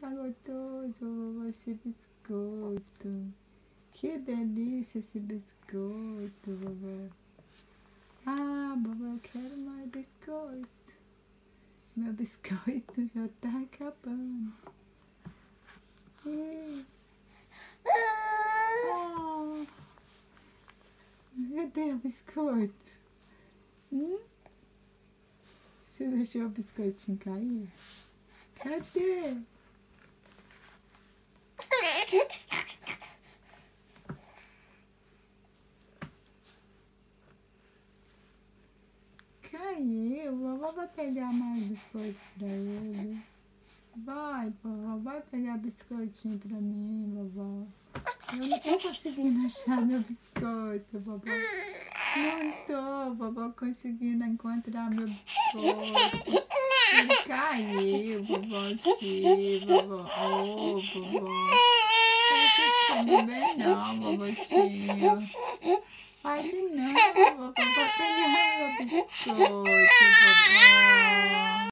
Tá gostoso, vovó, esse biscoito. Que delícia esse biscoito, vovó. Ah, vovó, eu quero mais biscoito. Meu biscoito já tá acabando. E... Oh. Cadê o biscoito? Hum? Você deixou o biscoitinho cair? Cadê? Caiu. Vovó vai pegar mais biscoitos pra ele. Vai, vovó. Vai pegar biscoitinho pra mim, vovó. Eu não tô conseguindo achar meu biscoito, vovó. Não tô, vovó, conseguindo encontrar meu biscoito. Ele caiu, vovó, aqui, vovó. Ô, oh, vovó. Não tá bem não, vovotinho. Faz não, vovó. Vai pegar meu biscoito, vovó.